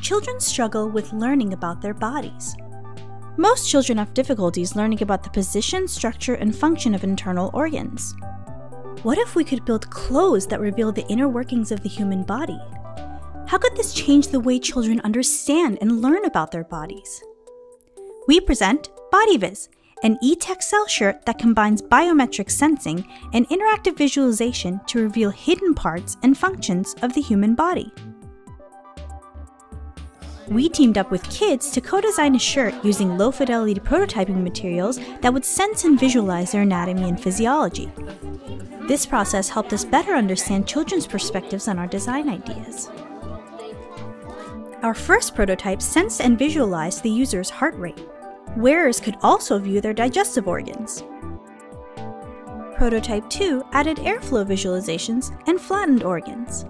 Children struggle with learning about their bodies. Most children have difficulties learning about the position, structure, and function of internal organs. What if we could build clothes that reveal the inner workings of the human body? How could this change the way children understand and learn about their bodies? We present BodyVis, an e-Textile shirt that combines biometric sensing and interactive visualization to reveal hidden parts and functions of the human body. We teamed up with kids to co-design a shirt using low-fidelity prototyping materials that would sense and visualize their anatomy and physiology. This process helped us better understand children's perspectives on our design ideas. Our first prototype sensed and visualized the user's heart rate. Wearers could also view their digestive organs. Prototype 2 added airflow visualizations and flattened organs.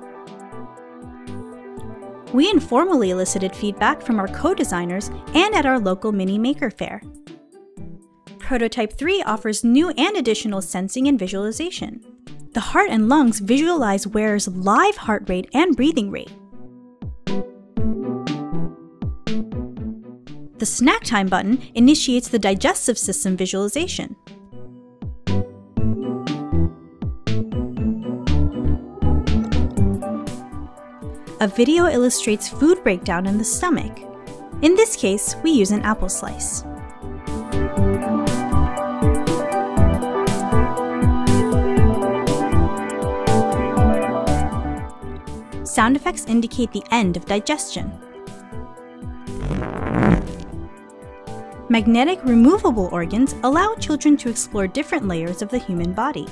We informally elicited feedback from our co-designers and at our local mini maker fair. Prototype 3 offers new and additional sensing and visualization. The heart and lungs visualize wearers' live heart rate and breathing rate. The snack time button initiates the digestive system visualization. A video illustrates food breakdown in the stomach. In this case, we use an apple slice. Sound effects indicate the end of digestion. Magnetic removable organs allow children to explore different layers of the human body.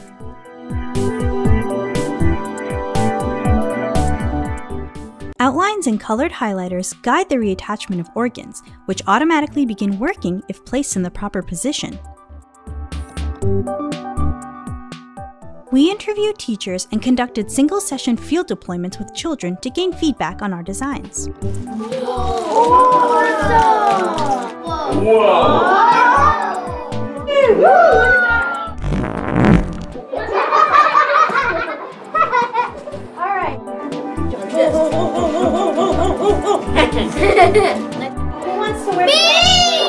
Outlines and colored highlighters guide the reattachment of organs, which automatically begin working if placed in the proper position. We interviewed teachers and conducted single session field deployments with children to gain feedback on our designs. Who wants to wear? Me!